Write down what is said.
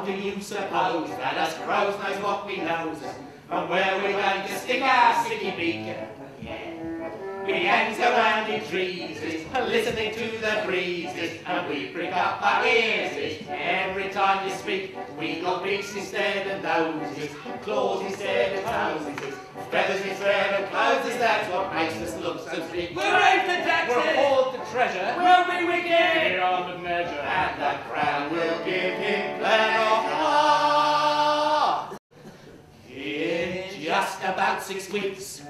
How do you suppose that us crows knows what we knows? And where we're going to stick our sticky beak? Yeah. We hangs around in trees, listening to the breezes, and we prick up our ears every time you speak. We got beaks instead of noses, claws instead of toesies, feathers instead of clothes. That's what makes us look so big. We're out for taxes. We're hoard the treasure. We'll be wicked. We're armed measure. And the crown will give last about six weeks.